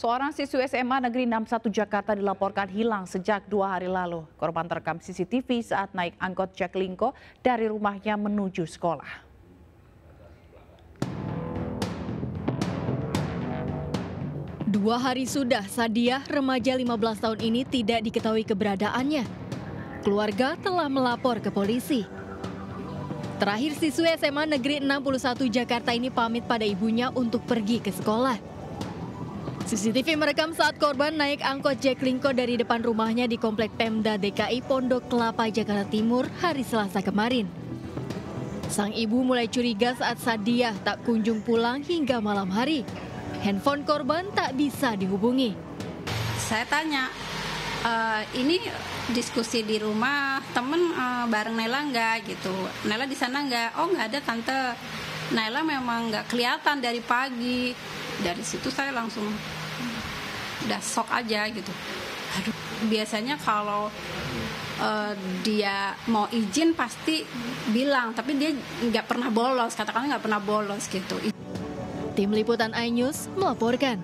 Seorang siswi SMA Negeri 61 Jakarta dilaporkan hilang sejak dua hari lalu. Korban terekam CCTV saat naik angkot Jaklingko dari rumahnya menuju sekolah. Dua hari sudah Sadiah, remaja 15 tahun ini tidak diketahui keberadaannya. Keluarga telah melapor ke polisi. Terakhir siswi SMA Negeri 61 Jakarta ini pamit pada ibunya untuk pergi ke sekolah. CCTV merekam saat korban naik angkot Jack Linko dari depan rumahnya di Komplek Pemda DKI Pondok Kelapa, Jakarta Timur hari Selasa kemarin. Sang ibu mulai curiga saat Sadiah tak kunjung pulang hingga malam hari. Handphone korban tak bisa dihubungi. Saya tanya, e, ini diskusi di rumah temen e, bareng Nela nggak gitu? Nela di sana nggak? Oh nggak ada tante. Nela memang nggak kelihatan dari pagi. Dari situ saya langsung udah sok aja gitu. Aduh biasanya kalau uh, dia mau izin pasti bilang tapi dia nggak pernah bolos katakanlah nggak pernah bolos gitu. Tim liputan iNews melaporkan